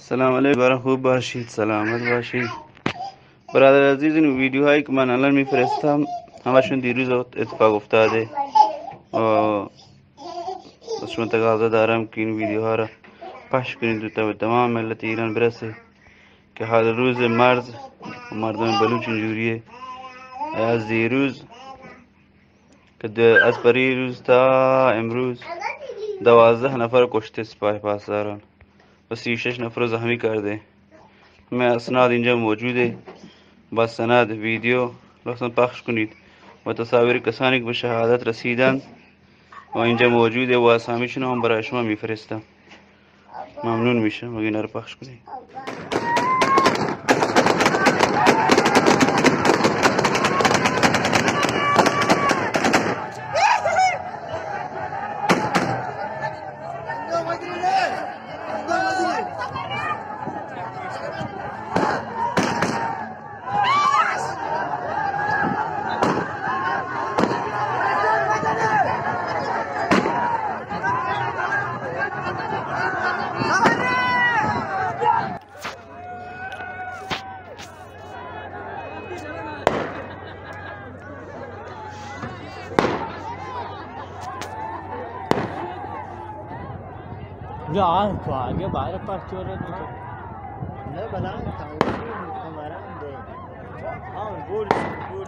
سلام علیکم. برای خوب باشید سلامت باشید. برادر عزیز این ویدیوهایی که من الان میفرستم همشون دیروز اتفاق افتاده. و از شما تقاضا دارم که این ویدیوها را پخش کنید تا به تمام ملت ایران برسه که حال روز مرز مردم بلوچ اینجوریه. از دیروز که از روز تا امروز دوازده نفر کشته سپاه پاسداران و سی شش نفر زخمی کرده همه اسناد اینجا موجوده با سند ویدیو لطفا پخش کنید۔ و تصاویر کسانی که به شهادت رسیدن۔ و اینجا موجوده و اسامیشون هم برای شما میفرستم۔ ممنون میشم۔ اگه اینا رو پخش کنید؟ Ya tu आगे बाहर पास चोर है तो Ne balan tavsiye kameram de. Aa gol gol.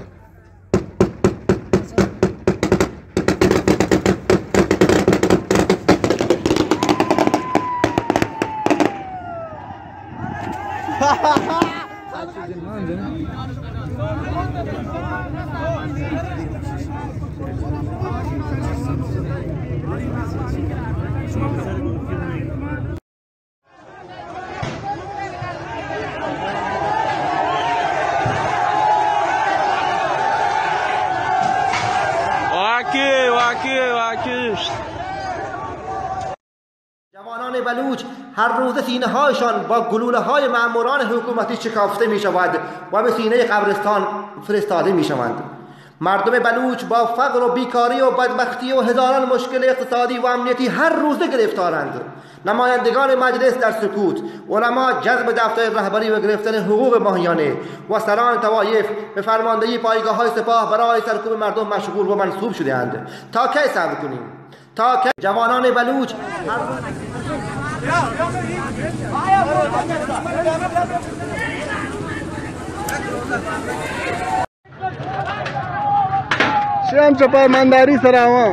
جوانان بلوچ هر روز سینه هایشان با گلوله های ماموران حکومتی شکافته می شود و به سینه قبرستان فرستاده می شوند مردم بلوچ با فقر و بیکاری و بدبختی و هزاران مشکل اقتصادی و امنیتی هر روزه گرفتارند. نمایندگان مجلس در سکوت علما جذب دفتر رهبری و گرفتن حقوق ماهیانه و سران توایف به فرماندهی پایگاه های سپاه برای سرکوب مردم مشغول و منصوب شدهاند. تا کی صبر کنیم؟ تاکہ جوانان بلوچ شام چپا مانداری سراواں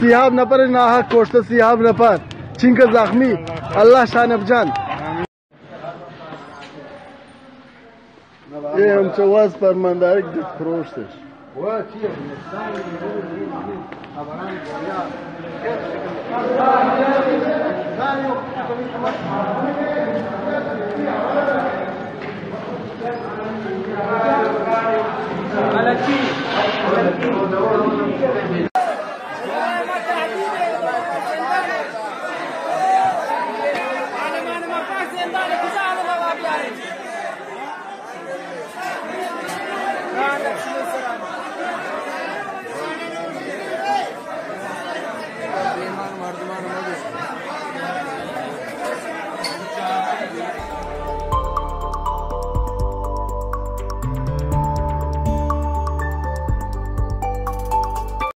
سیحاب نپر ناحق کوشت سیحاب نپر چنک زخمی۔ اللہ شان افجان۔ یہ ہم چواز پر مانداری دکھ پروشتش فروش تش الطبراني في الرياض لا يوقف ملكي